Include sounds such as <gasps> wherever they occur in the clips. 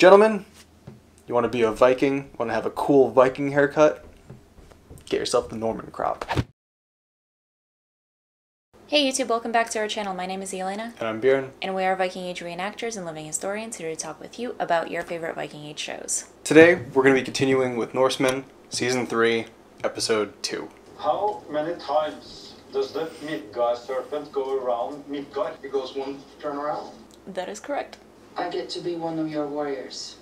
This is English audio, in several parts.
Gentlemen, you want to be a Viking? Want to have a cool Viking haircut? Get yourself the Norman crop. Hey YouTube, welcome back to our channel. My name is Elena, And I'm Bjorn. and we are Viking Age reenactors and living historians here to talk with you about your favorite Viking Age shows. Today, we're going to be continuing with Norsemen, Season 3, Episode 2. How many times does the Midgard serpent go around Midgard? It goes one turn around. That is correct. I get to be one of your warriors.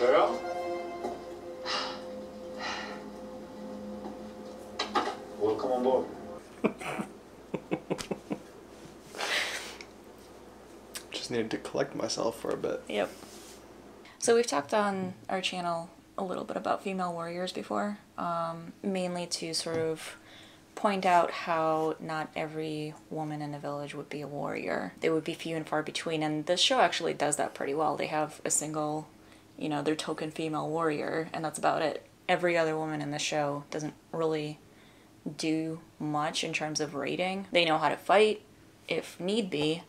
Ja. Welcome on board. <laughs> Just needed to collect myself for a bit. Yep. So we've talked on our channel a little bit about female warriors before, um, mainly to sort of point out how not every woman in a village would be a warrior. They would be few and far between, and the show actually does that pretty well. They have a single, you know, their token female warrior, and that's about it. Every other woman in the show doesn't really do much in terms of rating. They know how to fight if need be,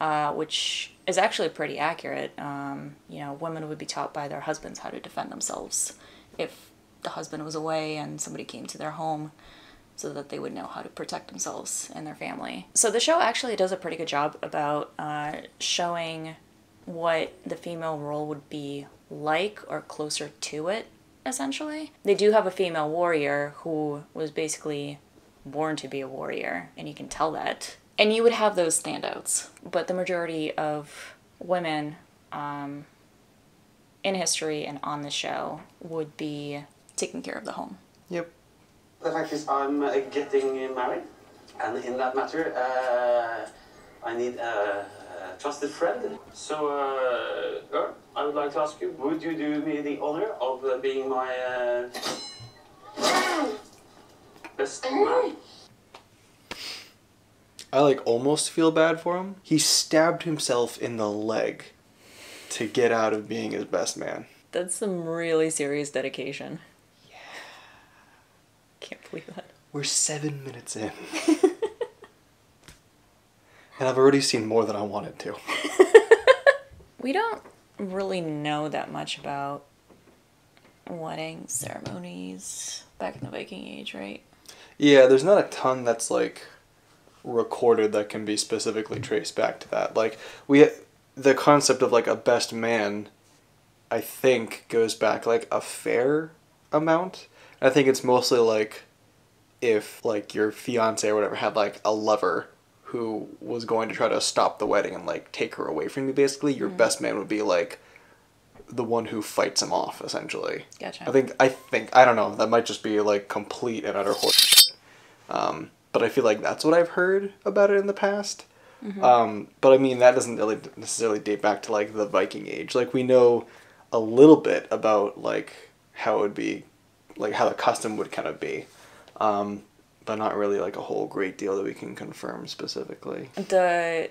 uh, which is actually pretty accurate. Um, you know, women would be taught by their husbands how to defend themselves if the husband was away and somebody came to their home so that they would know how to protect themselves and their family. So the show actually does a pretty good job about uh, showing what the female role would be like or closer to it, essentially. They do have a female warrior who was basically born to be a warrior, and you can tell that. And you would have those standouts, but the majority of women um, in history and on the show would be taking care of the home. Yep. The fact is, I'm uh, getting married, and in that matter, uh, I need a, a trusted friend. So, uh, Earl, I would like to ask you: Would you do me the honor of uh, being my uh, best man? I like almost feel bad for him. He stabbed himself in the leg to get out of being his best man. That's some really serious dedication. Can't believe that. We're seven minutes in. <laughs> and I've already seen more than I wanted to. <laughs> We don't really know that much about wedding ceremonies back in the Viking Age, right? Yeah, there's not a ton that's like recorded that can be specifically traced back to that. Like we the concept of like a best man I think goes back like a fair amount. I think it's mostly like if like your fiance or whatever had like a lover who was going to try to stop the wedding and like take her away from you basically, your best man would be like the one who fights him off essentially. Gotcha. I think I think I don't know. That might just be like complete and utter horse. Um, but I feel like that's what I've heard about it in the past. Um, but I mean that doesn't really necessarily date back to like the Viking Age. Like we know a little bit about like how it would be, like how the custom would kind of be, um, but not really like a whole great deal that we can confirm specifically. The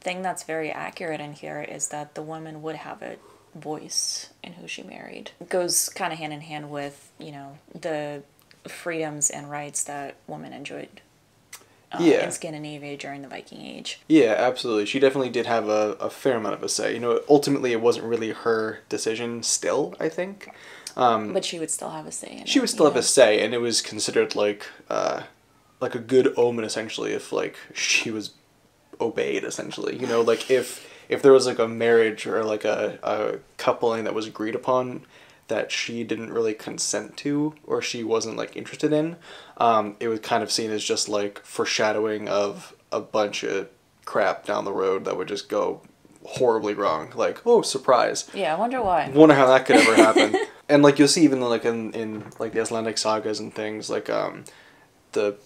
thing that's very accurate in here is that the woman would have a voice in who she married. It goes kind of hand in hand with, you know, the freedoms and rights that women enjoyed uh, Yeah. in Scandinavia during the Viking Age. Yeah, absolutely. She definitely did have a, a fair amount of a say. You know, ultimately it wasn't really her decision still, I think. Um, But she would still have a say in she it, would still have a say, and it was considered like uh, like a good omen essentially if like she was obeyed essentially. You know, like if if there was like a marriage or like a, a coupling that was agreed upon that she didn't really consent to or she wasn't like interested in, um, it was kind of seen as just like foreshadowing of a bunch of crap down the road that would just go horribly wrong. Like, oh surprise Yeah, I wonder why. wonder how that could ever happen. <laughs> and like you'll see even like in, in like the Icelandic sagas and things, like um the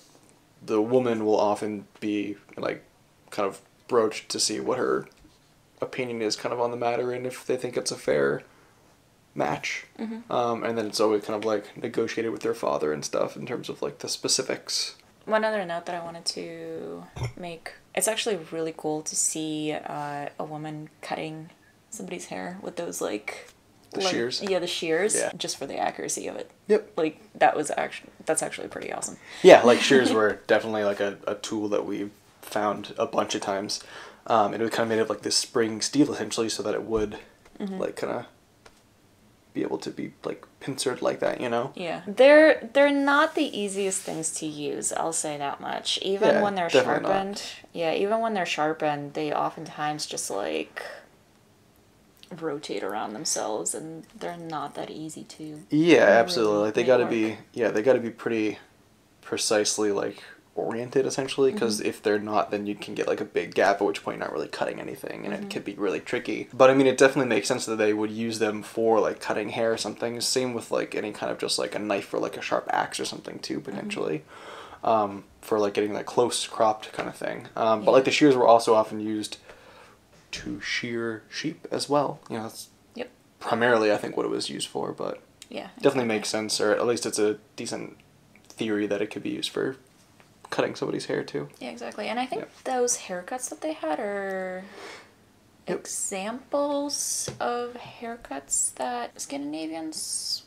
the woman will often be like kind of broached to see what her opinion is kind of on the matter and if they think it's a fair match. Um, and then it's always kind of like negotiated with their father and stuff in terms of like the specifics. One other note that I wanted to make it's actually really cool to see uh, a woman cutting somebody's hair with those like The like- shears? Yeah, the shears. Yeah. Just for the accuracy of it. Yep. Like that was actually that's actually pretty awesome. Yeah, like <laughs> shears were definitely like a, a tool that we found a bunch of times, um, and it was kind of made of like this spring steel essentially, so that it would like kind of be able to be like pincered like that, you know. Yeah, they're they're not the easiest things to use. I'll say that much. Even Yeah, when they're definitely not. sharpened, yeah, even when they're sharpened, they oftentimes just like rotate around themselves, and they're not that easy to. Yeah, really absolutely. Like they got to be yeah, they got to be pretty precisely like oriented essentially because Mm-hmm. if they're not then you can get like a big gap at which point you're not really cutting anything and Mm-hmm. it could be really tricky. But I mean it definitely makes sense that they would use them for like cutting hair or something. Same with like any kind of just like a knife or like a sharp axe or something too Mm-hmm. potentially. Um, for like getting that close cropped kind of thing. Um, but like the shears were also often used to shear sheep as well. You know, that's Yep. primarily I think what it was used for, but Yeah. definitely makes sense, or at least it's a decent theory that it could be used for cutting somebody's hair too. Yeah, exactly. And I think Yep. those haircuts that they had are Yep. examples of haircuts that Scandinavians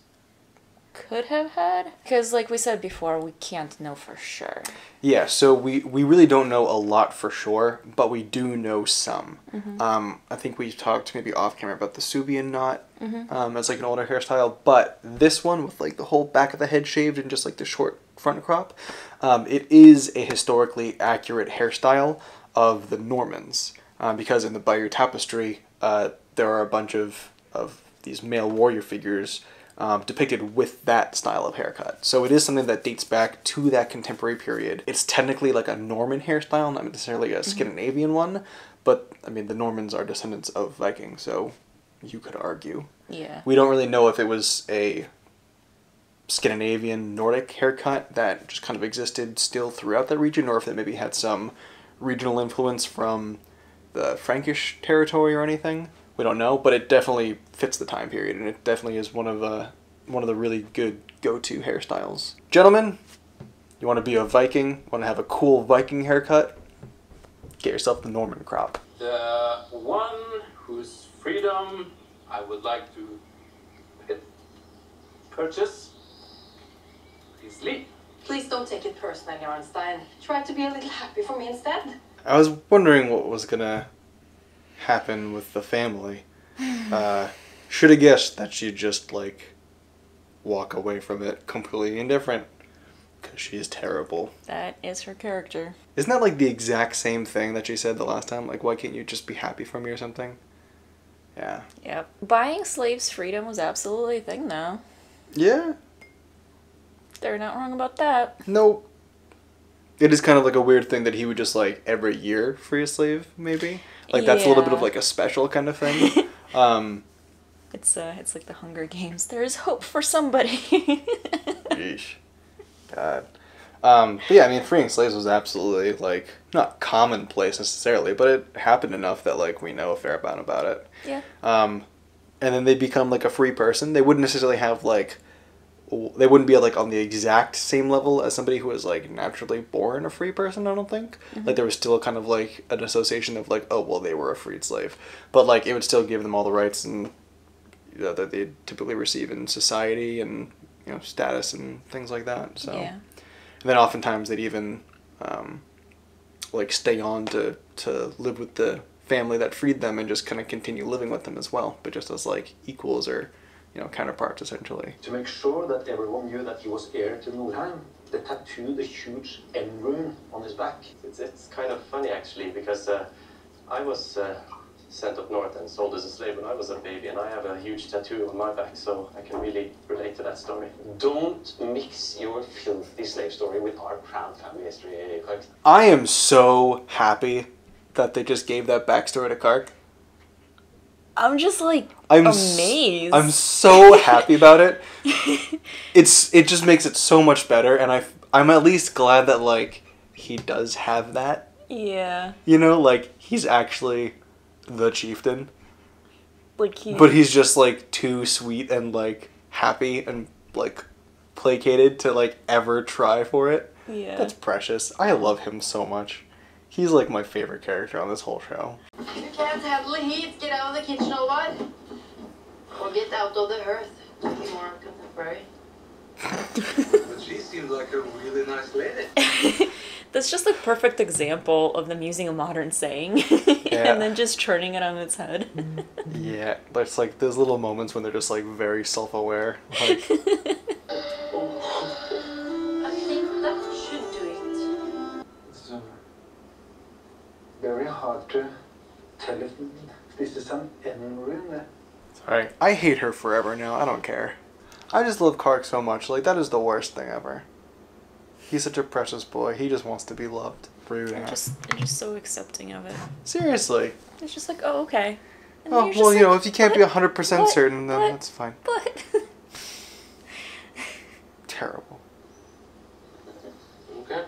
could have had. Because, like we said before, we can't know for sure. Yeah, so we, we really don't know a lot for sure, but we do know some. Um, I think we talked maybe off camera about the Suebian knot um, as like an older hairstyle, but this one with like the whole back of the head shaved and just like the short front crop, um, it is a historically accurate hairstyle of the Normans um, because in the Bayeux Tapestry uh, there are a bunch of, of these male warrior figures um, depicted with that style of haircut. So it is something that dates back to that contemporary period. It's technically like a Norman hairstyle, not necessarily a Scandinavian one, but I mean the Normans are descendants of Vikings, so you could argue. Yeah. We don't really know if it was a Scandinavian Nordic haircut that just kind of existed still throughout that region, or if it maybe had some regional influence from the Frankish territory or anything. We don't know, but it definitely fits the time period, and it definitely is one of the one of the really good go-to hairstyles. Gentlemen, you want to be a Viking? Want to have a cool Viking haircut? Get yourself the Norman crop. The one whose freedom I would like to purchase is Lee. Please don't take it personally, Arnstein. Try to be a little happy for me instead. I was wondering what was gonna happen with the family. Uh, should have guessed that she'd just like walk away from it completely indifferent because she is terrible. That is her character. Isn't that like the exact same thing that she said the last time? Like, why can't you just be happy for me or something? Yeah. Yep. Buying slaves' freedom was absolutely a thing, though. Yeah. They're not wrong about that. Nope. It is kind of like a weird thing that he would just like every year free a slave, maybe. Like that's a little bit of like a special kind of thing. <laughs> um, It's uh, it's like the Hunger Games. There is hope for somebody. <laughs> Yeesh. God. Um, but yeah, I mean, freeing slaves was absolutely like not commonplace necessarily, but it happened enough that like we know a fair amount about it. yeah. Um, and then they become like a free person. They wouldn't necessarily have like, they wouldn't be like on the exact same level as somebody who was like naturally born a free person. I don't think. Like there was still kind of like an association of like, oh well, they were a freed slave, but like it would still give them all the rights and you know, that they typically receive in society and you know status and things like that. So. Yeah. And then oftentimes they'd even um, like stay on to, to live with the family that freed them and just kind of continue living with them as well, but just as like equals or you know counterparts essentially. To make sure that everyone knew that he was heir to Norheim, they tattooed a huge N rune on his back. It's, it's kind of funny actually because uh, I was uh, sent up north and sold as a slave when I was a baby, and I have a huge tattoo on my back, so I can really relate to that story. Don't mix your filthy slave story with our proud family history, Kark. I am so happy that they just gave that backstory to Kark. I'm just like I'm amazed. I'm so happy about it. <laughs> It's it just makes it so much better, and I I'm at least glad that like he does have that. yeah. You know, like he's actually the chieftain. Like he. but he's just like too sweet and like happy and like placated to like ever try for it. Yeah. That's precious. I love him so much. He's like my favorite character on this whole show. You can't handle heat, get out of the. Or get out of the earth. To be more contemporary. But she seems like a really nice lady. <laughs> That's just a perfect example of them using a modern saying <laughs> Yeah. and then just turning it on its head. <laughs> Yeah, it's like those little moments when they're just like very self-aware. Like, I think that should do it. It's uh, very hard to tell if this is an N rune. sorry, I hate her forever now. I don't care. I just love Kark so much. Like that is the worst thing ever. He's such a precious boy. He just wants to be loved. Rude They're just they're just so accepting of it. Seriously. It's just like, oh okay. And Oh well, just you know, if you can't be "What? hundred percent What? certain, then What? that's fine. But <laughs> Terrible. Okay.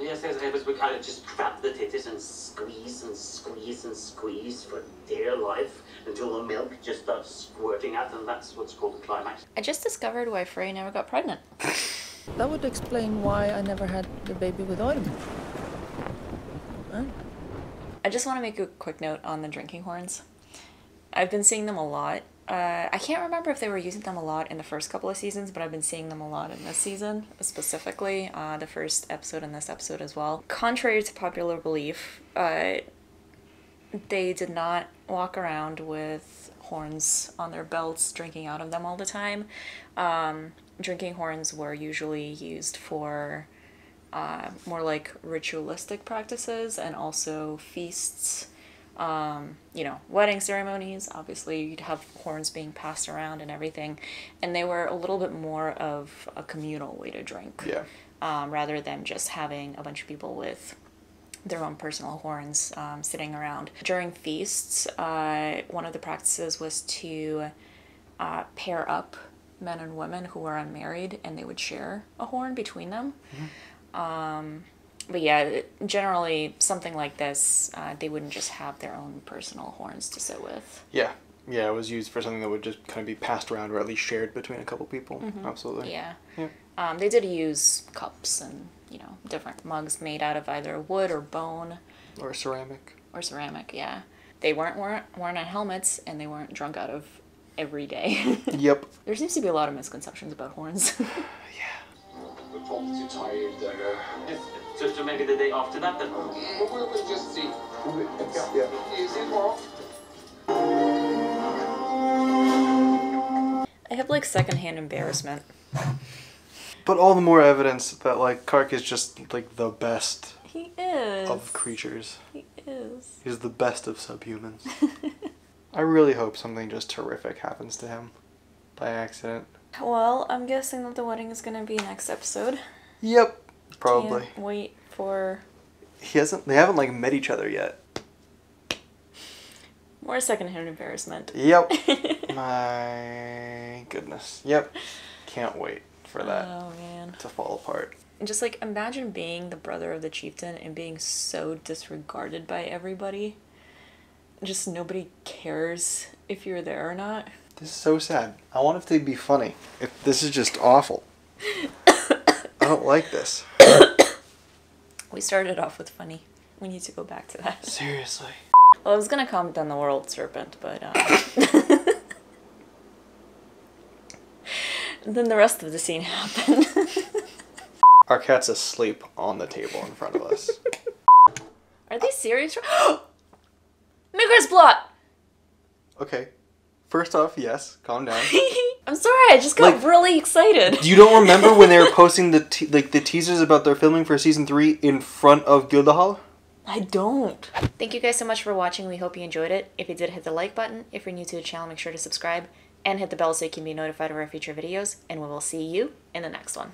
Yes, yes, yes, but we kind of just grab the titties and squeeze and squeeze and squeeze for dear life until the milk just starts squirting out, and that's what's called the climax. I just discovered why Frey never got pregnant. <laughs> That would explain why I never had the baby with Orm. Huh? I just want to make a quick note on the drinking horns. I've been seeing them a lot. Uh, I can't remember if they were using them a lot in the first couple of seasons, but I've been seeing them a lot in this season, specifically uh, the first episode and this episode as well. Contrary to popular belief, uh, they did not walk around with horns on their belts, drinking out of them all the time. Um, drinking horns were usually used for uh, more like ritualistic practices and also feasts. Um, you know, wedding ceremonies, obviously, you'd have horns being passed around and everything. And they were a little bit more of a communal way to drink Yeah. um, rather than just having a bunch of people with their own personal horns um, sitting around. During feasts, uh, one of the practices was to uh, pair up men and women who were unmarried and they would share a horn between them. Um, but yeah, generally, something like this, uh, they wouldn't just have their own personal horns to sit with. Yeah. Yeah, it was used for something that would just kind of be passed around or at least shared between a couple people. Absolutely. Mm-hmm. Yeah. Yeah. Um, they did use cups and, you know, different mugs made out of either wood or bone Or ceramic. or ceramic, yeah. They weren't weren't weren't on helmets and they weren't drunk out of every day. <laughs> Yep. there seems to be a lot of misconceptions about horns. <laughs> Too tired. Uh, Yes, just to maybe the day after that, then. but we'll, we'll just see. Yeah, yeah. See you tomorrow. I have like secondhand embarrassment. But all the more evidence that like Kark is just like the best He is. of creatures. He is. He's the best of subhumans. <laughs> I really hope something just terrific happens to him by accident. Well, I'm guessing that the wedding is gonna be next episode. Yep. Probably. Can't wait for He hasn't they haven't like met each other yet. more secondhand embarrassment. Yep. <laughs> My goodness. Yep. Can't wait for that Oh man. to fall apart. And just like imagine being the brother of the chieftain and being so disregarded by everybody. Just nobody cares if you're there or not. This is so sad. I want it to be funny. If this is just awful. <coughs> I don't like this. We started off with funny. We need to go back to that. Seriously. Well, I was gonna comment on the world serpent, but um, <laughs> then the rest of the scene happened. <laughs> Our cat's asleep on the table in front of us. Are they serious? <gasps> <gasps> Midgardsblot. Okay. First off, yes, calm down. <laughs> I'm sorry, I just got Like- really excited. You don't remember when they were <laughs> posting the te- like the teasers about their filming for season three in front of Guildhall? I don't. Thank you guys so much for watching. We hope you enjoyed it. If you did, hit the like button. If you're new to the channel, make sure to subscribe and hit the bell so you can be notified of our future videos. And we will see you in the next one.